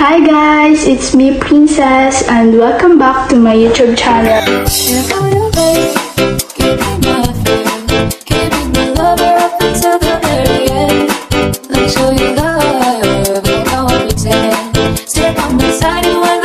Hi guys, it's me Princess and welcome back to my YouTube channel. Step on my side and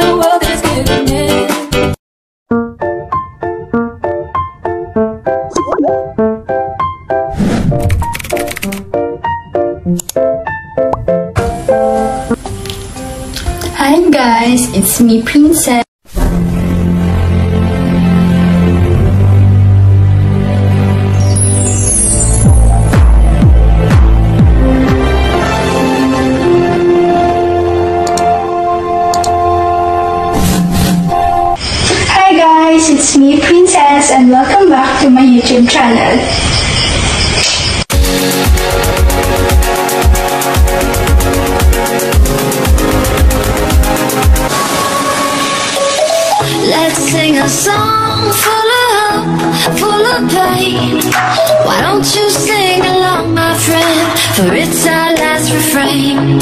me Princess and welcome back to my YouTube channel. Let's sing a song full of hope, full of pain. Why don't you sing along my friend, for it's our last refrain.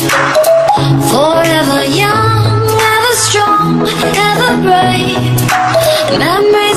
Forever young, ever strong, ever brave. Memories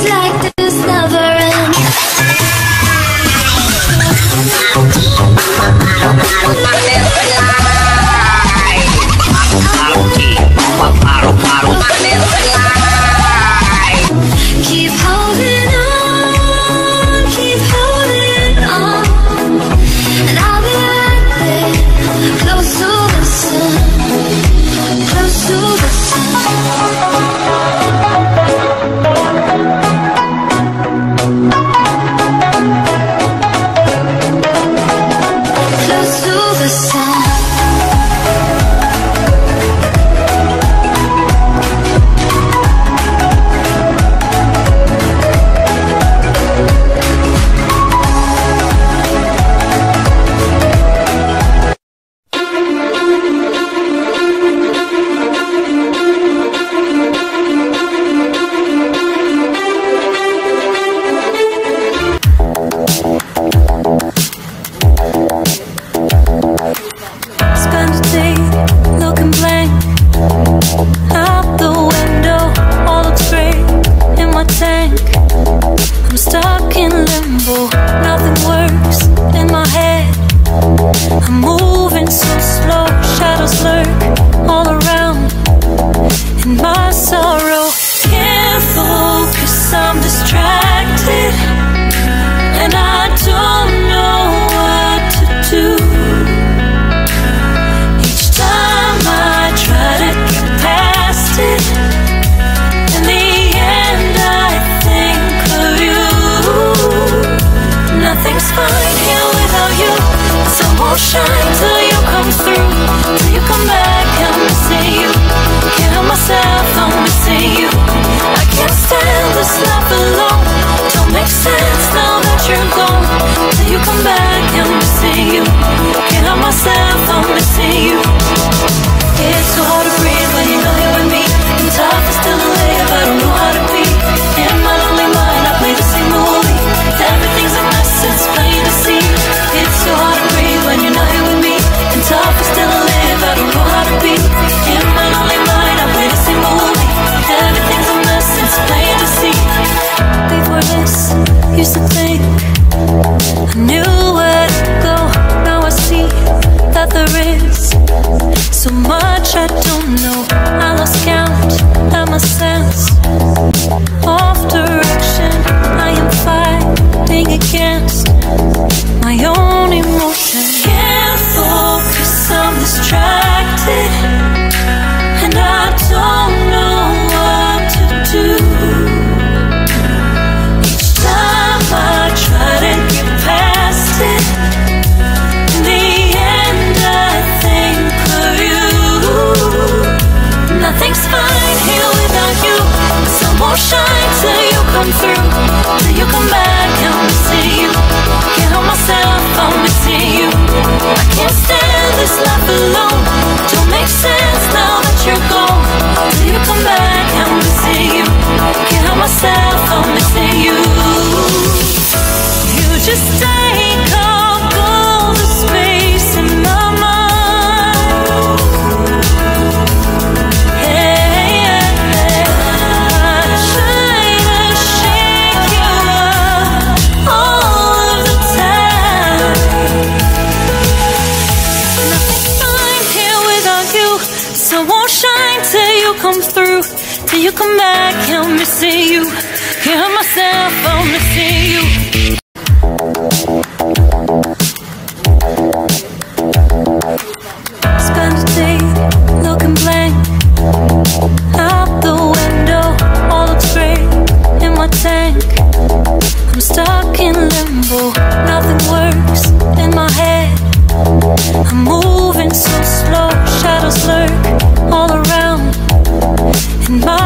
you come back, I'm missing you. Can't help myself, I'm missing you. It's so hard to breathe when you're. Oh, nothing works in my head. I'm moving so slow, shadows lurk all around. And my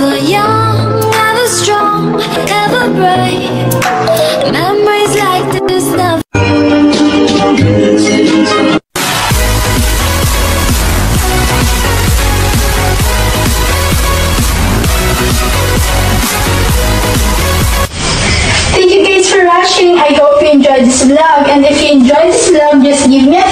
Ever young, ever strong, ever brave Memories like this never Thank you guys for watching. I hope you enjoyed this vlog. And if you enjoyed this vlog, just give me a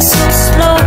So slow